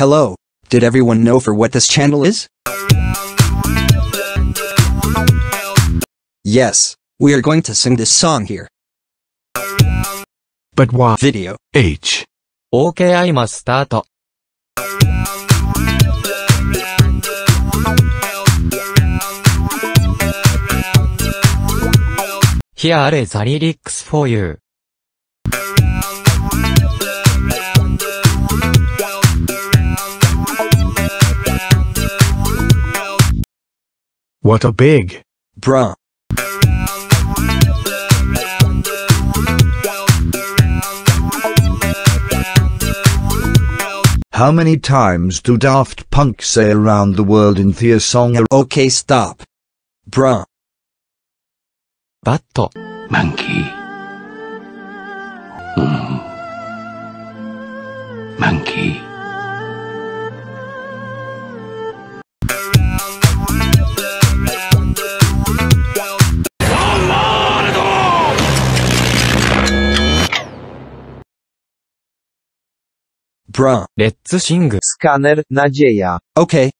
Hello, did everyone know for what this channel is? Yes, we are going to sing this song here. But why? Video. H. Okay, I must start. Here are the lyrics for you. What a big bruh. How many times do Daft Punk say around the world in their song Okay Stop? Bruh. Batto Monkey. Mm. Monkey. Bruh. レッツシング。 Skaner nadzieja. Okay.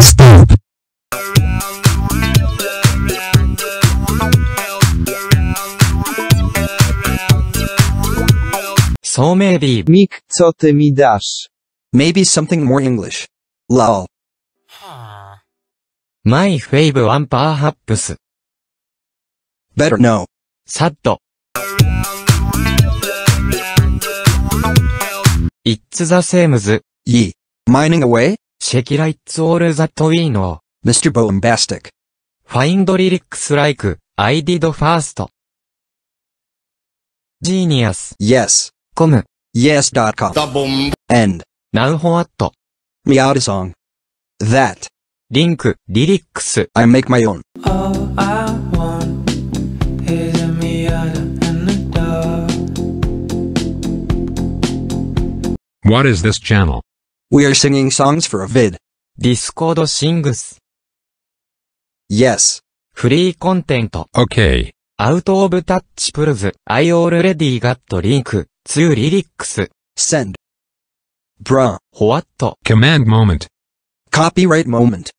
Okay. So maybe. Mik, co ty mi dasz? Maybe something more English. Lol. My fave one perhaps. Better no. sad. It's the same as, Ye. Mining away? Shakira it's all that we know. Mr. Boombastic. Find lyrics like, I did first. Genius. Yes. com. Yes.com. End. Now what? Miata song. That. Link, lyrics. I make my own. All I want is a Miata and a dog. What is this channel? We are singing songs for a vid. Discord sings. Yes. フリーコンテント。 Okay. アウトオブタッチプルズ。I already got link. 2リリックス。 Send. Bruh. ホワット。 Command moment. Copyright moment.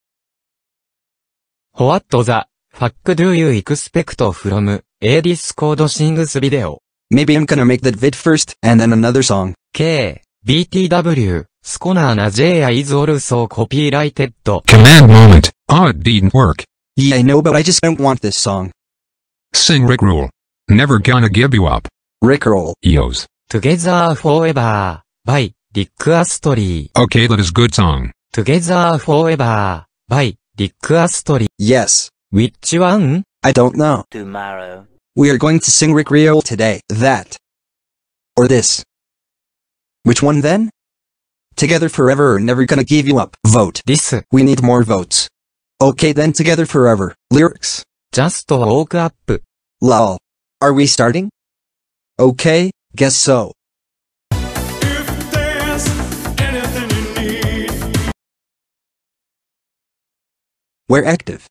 ホワットザ。fuck do you expect from a Discord sings video. Maybe I'm gonna make that vid first, and then another song. K. BTW. Scholar Najaya is also copyrighted. Command moment. Oh, it didn't work. Yeah, I know, but I just don't want this song. Sing Rickroll. Never gonna give you up. Rickroll. Yos. Together Forever. By Rick Astley. Okay, that is good song. Together Forever. By Rick Astley. Yes. Which one? I don't know. Tomorrow. We are going to sing Rickroll today. That. Or this. Which one then? Together forever or never gonna give you up. Vote. This. We need more votes. Okay then together forever. Lyrics. Just woke up. Lol. Are we starting? Okay, guess so. If there's anything you need, We're active.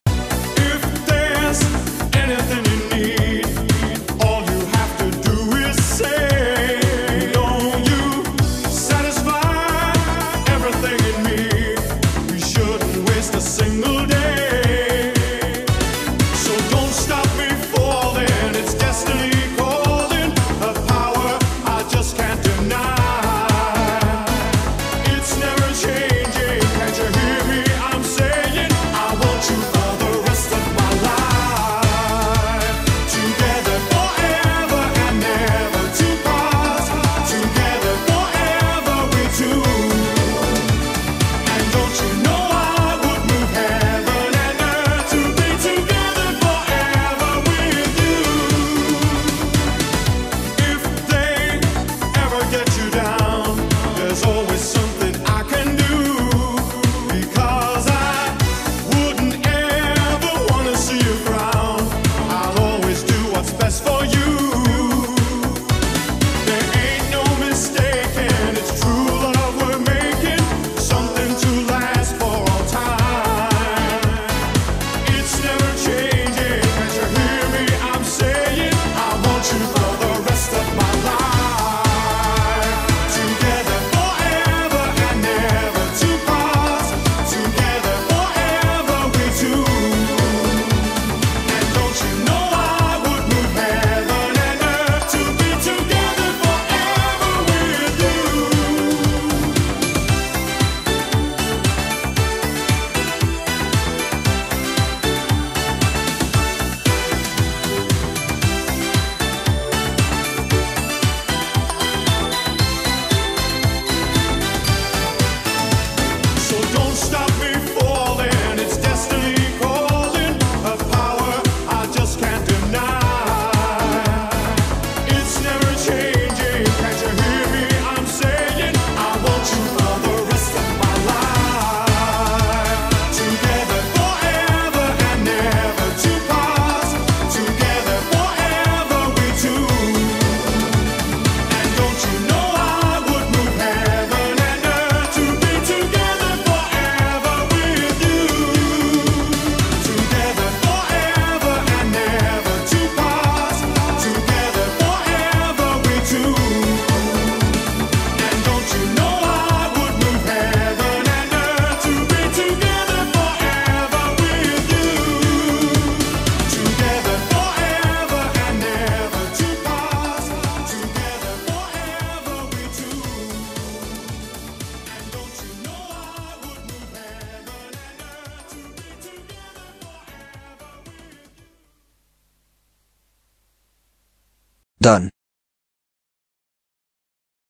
Done.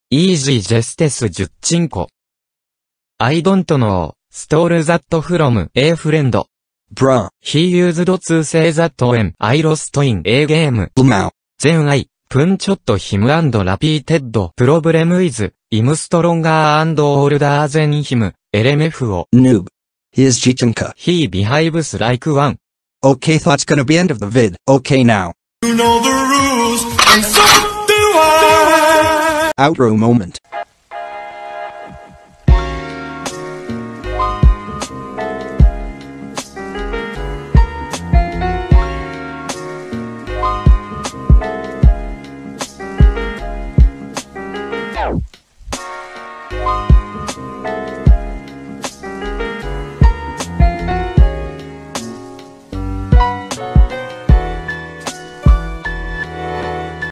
Easy Justice 10チンコ。I don't know, stole that from a friend. Bruh. He used to say that when I lost in a game. Blamau. Then I, punchot him and repeated problem is, I'm stronger and older than him, LMFO. Noob. He is Jichenka. He behaves like one. Okay, thought's gonna be end of the vid. Okay now. You know the rules, and so do I. Outro moment.